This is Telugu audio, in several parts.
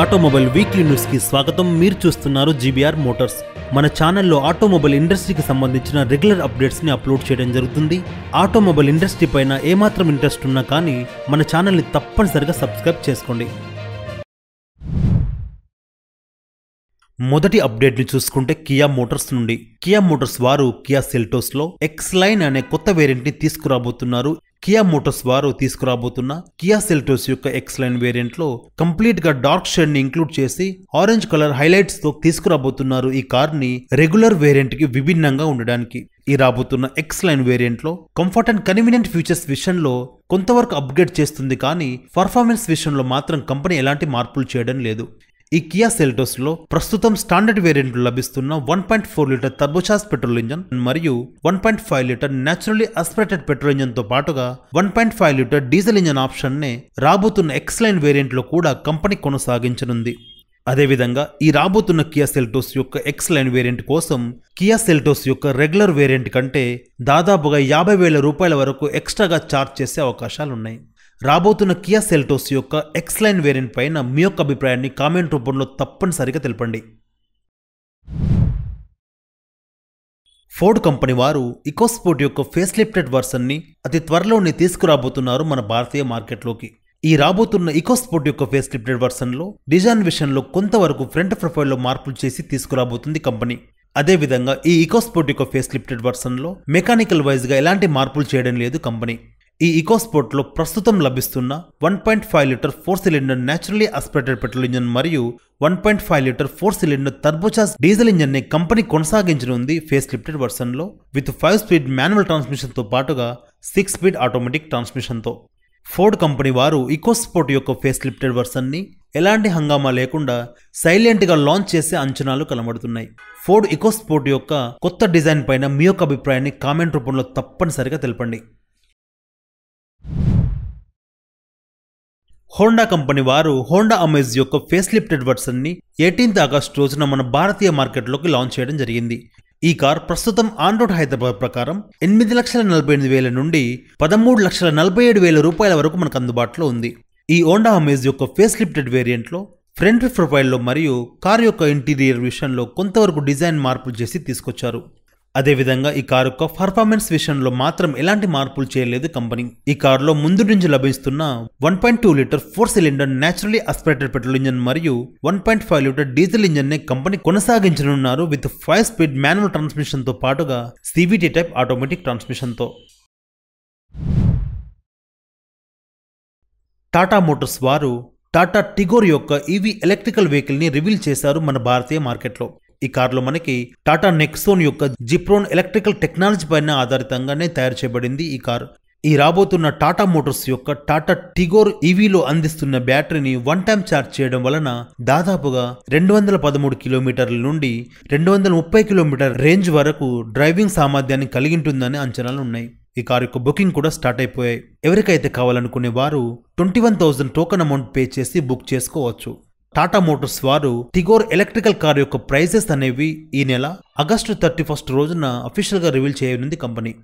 ఆటోమొబైల్ వీక్లీ న్యూస్కి స్వాగతం. మీరు చూస్తున్నారు జీబీఆర్ మోటార్స్. మన ఛానల్లో ఆటోమొబైల్ ఇండస్ట్రీకి సంబంధించిన రెగ్యులర్ అప్డేట్స్ని అప్లోడ్ చేయడం జరుగుతుంది. ఆటోమొబైల్ ఇండస్ట్రీ పైన ఏమాత్రం ఇంట్రెస్ట్ ఉన్నా కానీ మన ఛానల్ని తప్పనిసరిగా సబ్స్క్రైబ్ చేసుకోండి. మొదటి అప్డేట్ని చూసుకుంటే కియా మోటార్స్ నుండి. కియా మోటార్స్ వారు కియా సెల్టోస్లో ఎక్స్ లైన్ అనే కొత్త వేరియంట్ని తీసుకురాబోతున్నారు. కియా మోటార్స్ వారు తీసుకురాబోతున్న కియా సెల్టోస్ యొక్క ఎక్స్ లైన్ వేరియంట్లో కంప్లీట్గా డార్క్ షేడ్ని ఇంక్లూడ్ చేసి ఆరెంజ్ కలర్ హైలైట్స్తో తీసుకురాబోతున్నారు ఈ కార్ని రెగ్యులర్ వేరియంట్కి విభిన్నంగా ఉండడానికి. ఈ రాబోతున్న ఎక్స్ లైన్ వేరియంట్లో కంఫర్ట్ అండ్ కన్వీనియంట్ ఫీచర్స్ విషయంలో కొంతవరకు అప్గ్రేడ్ చేస్తుంది కానీ పర్ఫార్మెన్స్ విషయంలో మాత్రం కంపెనీ ఎలాంటి మార్పులు చేయడం లేదు. ఈ కియా సెల్టోస్లో ప్రస్తుతం standard variant లభిస్తున్న one point four litre turbocharge petrol engine మరియు one point five litre naturally aspirated petrol ఇంజన్తో పాటుగా one point five litre diesel engine option నే రాబోతున్న ఎక్స్ లైన్ వేరియంట్లో కూడా కంపెనీ కొనసాగించనుంది. అదేవిధంగా ఈ రాబోతున్న కియా సెల్టోస్ యొక్క ఎక్స్ లైన్ వేరియంట్ కోసం కియా సెల్టోస్ యొక్క రెగ్యులర్ వేరియంట్ కంటే దాదాపుగా యాభై వేల రూపాయల వరకు ఎక్స్ట్రాగా ఛార్జ్ చేసే అవకాశాలున్నాయి. రాబోతున్న కియా సెల్టోస్ యొక్క ఎక్స్ లైన్ వేరియంట్ పైన మీ యొక్క అభిప్రాయాన్ని కామెంట్ రూపంలో తప్పనిసరిగా తెలపండి. ఫోర్డ్ కంపెనీ వారు ఇకోస్పోర్ట్ యొక్క ఫేస్ లిఫ్టెడ్ వర్షన్ని అతి త్వరలోనే తీసుకురాబోతున్నారు మన భారతీయ మార్కెట్లోకి. ఈ రాబోతున్న ఇకోస్పోర్ట్ యొక్క ఫేస్ లిఫ్టెడ్ వర్షన్లో డిజైన్ విషయంలో కొంతవరకు ఫ్రంట్ ప్రొఫైల్లో మార్పులు చేసి తీసుకురాబోతుంది కంపెనీ. అదేవిధంగా ఈ ఇకోస్పోర్ట్ యొక్క ఫేస్ లిఫ్టెడ్ వర్షన్లో మెకానికల్ వైజ్గా ఎలాంటి మార్పులు చేయడం లేదు కంపెనీ. ఈ ఇకోస్పోర్ట్లో ప్రస్తుతం లభిస్తున్న one point five litre four cylinder naturally aspirated petrol engine మరియు one point five litre four cylinder turbocharge diesel ఇంజన్ని company కొనసాగించనుంది ఫేస్ లిఫ్టెడ్ వర్షన్లో విత్ ఫైవ్ స్పీడ్ మాన్యువల్ ట్రాన్స్మిషన్తో పాటుగా సిక్స్ స్పీడ్ ఆటోమేటిక్ ట్రాన్స్మిషన్తో ఫోర్డ్ కంపెనీ వారు ఈకోస్పోర్ట్ యొక్క ఫేస్ లిఫ్టెడ్ వర్షన్ని ఎలాంటి హంగామా లేకుండా సైలెంట్గా లాంచ్ చేసే అంచనాలు కనబడుతున్నాయి. ఫోర్డ్ ఇకోస్పోర్ట్ యొక్క కొత్త డిజైన్ పైన మీ యొక్క అభిప్రాయాన్ని కామెంట్ రూపంలో తప్పనిసరిగా తెలపండి. హోండా కంపెనీ వారు హోండా అమేజ్ యొక్క ఫేస్ లిఫ్టెడ్ వర్షన్ని ఎయిటీన్త్ ఆగస్ట్ రోజున మన భారతీయ మార్కెట్లోకి లాంచ్ చేయడం జరిగింది. ఈ కార్ ప్రస్తుతం ఆన్ రోడ్ హైదరాబాద్ ప్రకారం ఎనిమిది లక్షల నలభై ఎనిమిది వేల నుండి పదమూడు లక్షల నలభై ఏడు వేల రూపాయల వరకు మనకు అందుబాటులో ఉంది. ఈ హోండా అమేజ్ యొక్క ఫేస్ లిఫ్టెడ్ వేరియంట్లో ఫ్రంట్ ప్రొఫైల్లో మరియు కార్ యొక్క ఇంటీరియర్ విషయంలో కొంతవరకు డిజైన్ మార్పులు చేసి తీసుకొచ్చారు. అదేవిధంగా ఈ కారు యొక్క పర్ఫార్మెన్స్ విషయంలో మాత్రం ఎలాంటి మార్పులు చేయలేదు. కంపెనీ ఈ కారులో ముందు నుంచి లభిస్తున్న one point two litre four cylinder naturally aspirated petrol engine మరియు one point five litre diesel ఇంజన్ని company కొనసాగించనున్నారు విత్ ఫైవ్ స్పీడ్ మాన్యువల్ ట్రాన్స్మిషన్తో పాటుగా సివిటీ టైప్ ఆటోమేటిక్ ట్రాన్స్మిషన్తో. టాటా మోటార్స్ వారు టాటా టిగోర్ యొక్క ఈవీ ఎలక్ట్రికల్ వెహికల్ని రివీల్ చేశారు మన భారతీయ మార్కెట్లో. ఈ కార్లో మనకి టాటా నెక్సోన్ యొక్క జిప్రోన్ ఎలక్ట్రికల్ టెక్నాలజీ పైన ఆధారితంగానే తయారు చేయబడింది ఈ కారు. ఈ రాబోతున్న టాటా మోటార్స్ యొక్క టాటా టిగోర్ ఈవీలో అందిస్తున్న బ్యాటరీని వన్ టైం ఛార్జ్ చేయడం వలన దాదాపుగా రెండు వందల పదమూడు కిలోమీటర్ల నుండి రెండు వందల ముప్పై కిలోమీటర్ రేంజ్ వరకు డ్రైవింగ్ సామర్థ్యాన్ని కలిగి ఉంటుందని అంచనాలు ఉన్నాయి. ఈ కారు యొక్క బుకింగ్ కూడా స్టార్ట్ అయిపోయాయి. ఎవరికైతే కావాలనుకునే వారు twenty one thousand token amount pay చేసి బుక్ చేసుకోవచ్చు. టాటా మోటార్స్ వారు టిగోర్ ఎలక్ట్రికల్ కార్ యొక్క ప్రైజెస్ అనేవి ఈ నెల ఆగస్టు థర్టీ ఫస్ట్ రోజున అఫీషియల్గా రివీల్ చేయనుంది కంపెనీ.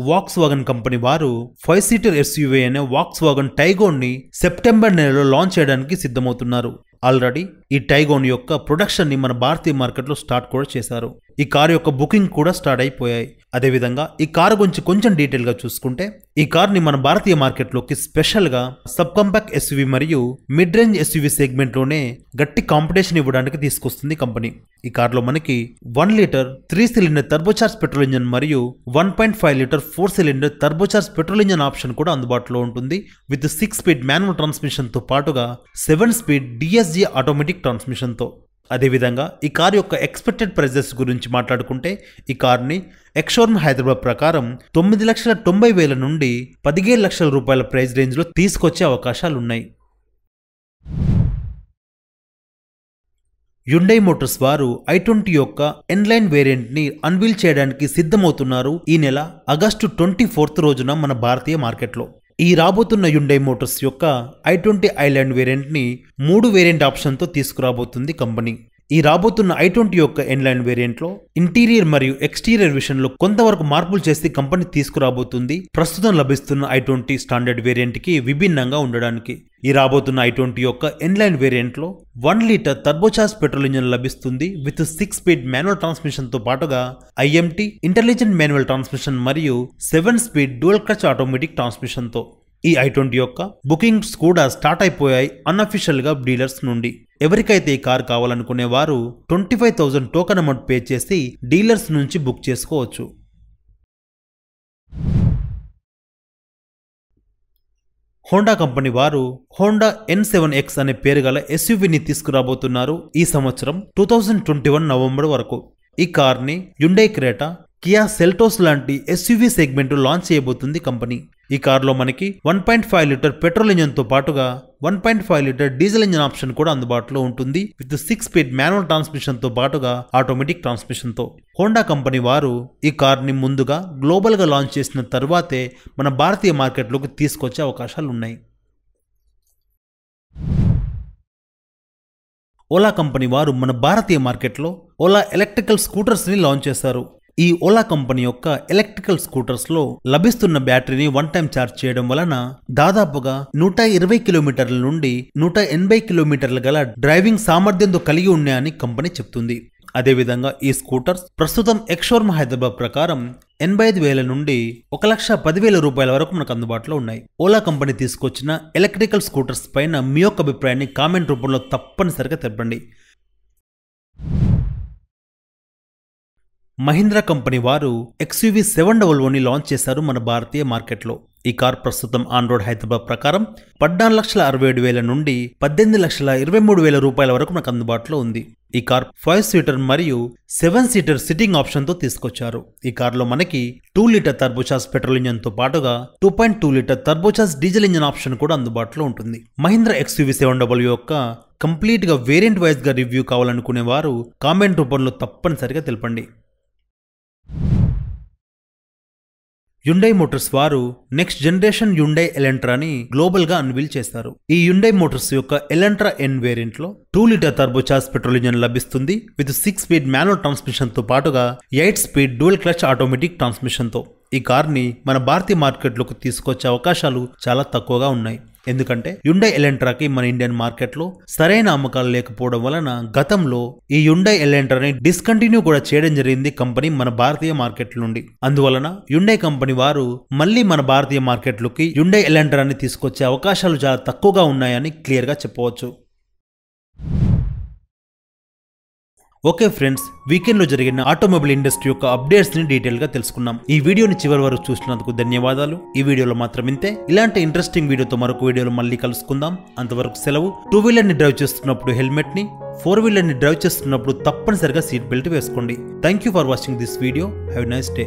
వాక్స్ వాగన్ కంపెనీ వారు ఫైవ్ సీటర్ ఎస్యూవీ అనే వాక్స్ వాగన్ టైగోన్ని సెప్టెంబర్ నెలలో లాంచ్ చేయడానికి సిద్ధమవుతున్నారు. ఆల్రెడీ ఈ టైగోన్ యొక్క ప్రొడక్షన్ని మన భారతీయ మార్కెట్లో స్టార్ట్ కూడా చేశారు. ఈ కారు యొక్క బుకింగ్ కూడా స్టార్ట్ అయిపోయాయి. అదేవిధంగా ఈ కారు గురించి కొంచెం డీటెయిల్గా చూసుకుంటే ఈ కార్ని మన భారతీయ మార్కెట్లోకి స్పెషల్గా సబ్ కాంపాక్ట్ ఎస్యూవీ మరియు మిడ్ రేంజ్ ఎస్యూవి సెగ్మెంట్లోనే గట్టి కాంపిటీషన్ ఇవ్వడానికి తీసుకొస్తుంది కంపెనీ. ఈ కార్లో మనకి one litre three cylinder turbocharge petrol engine మరియు one point five litre four cylinder turbocharge petrol engine option కూడా అందుబాటులో ఉంటుంది. విత్ సిక్స్ స్పీడ్ మాన్యువల్ ట్రాన్స్మిషన్తో పాటుగా సెవెన్ స్పీడ్ డిఎస్జి ఆటోమేటిక్ ట్రాన్స్మిషన్తో. అదేవిధంగా ఈ కార్ యొక్క ఎక్స్పెక్టెడ్ ప్రైజెస్ గురించి మాట్లాడుకుంటే ఈ కార్ని ఎక్షోర్మ్ హైదరాబాద్ ప్రకారం తొమ్మిది లక్షల తొంభై వేల నుండి పదిహేను లక్షల రూపాయల ప్రైస్ రేంజ్లో తీసుకొచ్చే అవకాశాలున్నాయి. యుండై మోటార్స్ వారు ఐ ట్వంటీ యొక్క ఎన్లైన్ వేరియంట్ని అన్వీల్ చేయడానికి సిద్ధమవుతున్నారు ఈ నెల ఆగస్టు ట్వంటీ ఫోర్త్ రోజున మన భారతీయ మార్కెట్లో. ఈ రాబోతున్న యుండై మోటార్స్ యొక్క ఐ ట్వంటీ ఐలాండ్ వేరియంట్ని మూడు వేరియంట్ ఆప్షన్తో తీసుకురాబోతుంది కంపెనీ. ఈ రాబోతున్న ఐ ట్వంటీ యొక్క ఎన్లైన్ వేరియంట్లో ఇంటీరియర్ మరియు ఎక్స్టీరియర్ విషయంలో కొంతవరకు మార్పులు చేసి కంపెనీ తీసుకురాబోతుంది. ప్రస్తుతం లభిస్తున్న ఐ ట్వంటీ స్టాండర్డ్ వేరియంట్కి విభిన్నంగా ఉండడానికి ఈ రాబోతున్న ఐ ట్వంటీ యొక్క N Line వేరియంట్లో one litre turbocharge petrol engine లభిస్తుంది. విత్ సిక్స్ స్పీడ్ మాన్యువల్ ట్రాన్స్మిషన్తో పాటుగా ఐఎంటీ ఇంటెలిజెంట్ మాన్యువల్ ట్రాన్స్మిషన్ మరియు seven speed dual clutch automatic ట్రాన్స్మిషన్తో ఈ ఐ ట్వంటీ యొక్క బుకింగ్స్ కూడా స్టార్ట్ అయిపోయాయి అన్అఫీషియల్గా డీలర్స్ నుండి. ఎవరికైతే ఈ కార్ కావాలనుకునే వారు twenty five thousand token amount pay చేసి డీలర్స్ నుంచి బుక్ చేసుకోవచ్చు. హోండా కంపెనీ వారు హోండా ఎన్ సెవెన్ ఎక్స్ అనే పేరు గల ఎస్యూవీని తీసుకురాబోతున్నారు ఈ సంవత్సరం two thousand twenty one November వరకు. ఈ కార్ని యుండై క్రేటా కియా సెల్టోస్ లాంటి ఎస్యూవీ సెగ్మెంట్ లాంచ్ చేయబోతుంది కంపెనీ. ఈ కారులో మనకి one point five litre petrol ఇంజన్తో పాటుగా one point five litre diesel engine option కూడా అందుబాటులో ఉంటుంది. విత్ సిక్స్ స్పీడ్ మాన్యువల్ ట్రాన్స్మిషన్తో పాటుగా ఆటోమేటిక్ ట్రాన్స్మిషన్తో. హోండా కంపెనీ వారు ఈ కార్ని ముందుగా గ్లోబల్గా లాంచ్ చేసిన తర్వాతే మన భారతీయ మార్కెట్లోకి తీసుకొచ్చే అవకాశాలు ఉన్నాయి. ఓలా కంపెనీ వారు మన భారతీయ మార్కెట్లో ఓలా ఎలక్ట్రికల్ స్కూటర్స్ని లాంచ్ చేశారు. ఈ ఓలా కంపెనీ యొక్క ఎలక్ట్రికల్ స్కూటర్స్లో లభిస్తున్న బ్యాటరీని వన్ టైం ఛార్జ్ చేయడం వలన దాదాపుగా నూట ఇరవై కిలోమీటర్ల నుండి నూట ఎనభై కిలోమీటర్ల గల డ్రైవింగ్ సామర్థ్యంతో కలిగి ఉన్నాయని కంపెనీ చెప్తుంది. అదేవిధంగా ఈ స్కూటర్స్ ప్రస్తుతం ఎక్షోర్మ్ హైదరాబాద్ ప్రకారం ఎనభై ఐదు వేల నుండి ఒక లక్ష పదివేల రూపాయల వరకు మనకు అందుబాటులో ఉన్నాయి. ఓలా కంపెనీ తీసుకొచ్చిన ఎలక్ట్రికల్ స్కూటర్స్ పైన మీ యొక్క అభిప్రాయాన్ని కామెంట్ రూపంలో తప్పనిసరిగా తెప్పండి మహీంద్రా కంపెనీ వారు ఎక్స్యూవీ సెవెన్ డబల్ ఓని లాంచ్ చేశారు మన భారతీయ మార్కెట్లో. ఈ కార్ ప్రస్తుతం ఆన్ రోడ్ హైదరాబాద్ ప్రకారం పద్నాలుగు లక్షల అరవై ఏడు వేల నుండి పద్దెనిమిది లక్షల ఇరవై మూడు వేల రూపాయల వరకు మనకు అందుబాటులో ఉంది. ఈ కార్ ఫైవ్ సీటర్ మరియు సెవెన్ సీటర్ సిట్టింగ్ ఆప్షన్తో తీసుకొచ్చారు. ఈ కార్లో మనకి టూ లీటర్ టర్బోచార్జ్ పెట్రోల్ ఇంజన్తో పాటుగా two point two litre turbocharge diesel engine option కూడా అందుబాటులో ఉంటుంది. మహీంద్రా ఎక్స్యూవీ సెవెన్ డబ్ల్యూ యొక్క కంప్లీట్గా వేరియంట్ వైజ్గా రివ్యూ కావాలనుకునే వారు కామెంట్ రూపంలో తప్పనిసరిగా తెలపండి. యుండై మోటార్స్ వారు నెక్స్ట్ జనరేషన్ యుండై ఎలెంట్రాని గ్లోబల్గా అన్వీల్ చేస్తారు. ఈ యుండై మోటార్స్ యొక్క Elantra N వేరియంట్లో two litre turbocharge petrol engine లభిస్తుంది. విత్ సిక్స్ స్పీడ్ మాన్యువల్ ట్రాన్స్మిషన్తో పాటుగా eight speed dual clutch automatic ట్రాన్స్మిషన్తో ఈ కార్ని మన భారతీయ మార్కెట్లోకి తీసుకొచ్చే అవకాశాలు చాలా తక్కువగా ఉన్నాయి. ఎందుకంటే యుండై ఎలెంట్రాకి మన ఇండియన్ మార్కెట్లో సరైన అమ్మకాలు లేకపోవడం వలన గతంలో ఈ యుండై ఎలెంట్రాని డిస్కంటిన్యూ కూడా చేయడం జరిగింది కంపెనీ మన భారతీయ మార్కెట్ నుండి. అందువలన యుండై కంపెనీ వారు మళ్ళీ మన భారతీయ మార్కెట్లోకి యుండై ఎలెంట్రాని తీసుకొచ్చే అవకాశాలు చాలా తక్కువగా ఉన్నాయని క్లియర్గా చెప్పవచ్చు. ఓకే ఫ్రెండ్స్ వీకెండ్లో జరిగిన ఆటోమొబైల్ ఇండస్ట్రీ యొక్క అప్డేట్స్ని డీటెయిల్గా తెలుసుకున్నాం. ఈ వీడియోని చివరి వరకు చూసినందుకు ధన్యవాదాలు. ఈ వీడియోలో మాత్రం ఇంతే. ఇలాంటి ఇంట్రెస్టింగ్ వీడియోతో మరొక వీడియోలో మళ్ళీ కలుసుకుందాం. అంతవరకు సెలవు. టూ వీలర్ని డ్రైవ్ చేస్తున్నప్పుడు హెల్మెట్ని ఫోర్ వీలర్ని డ్రైవ్ చేస్తున్నప్పుడు తప్పనిసరిగా సీట్ బెల్ట్ వేసుకోండి. Thank you for watching this video. Have nice day.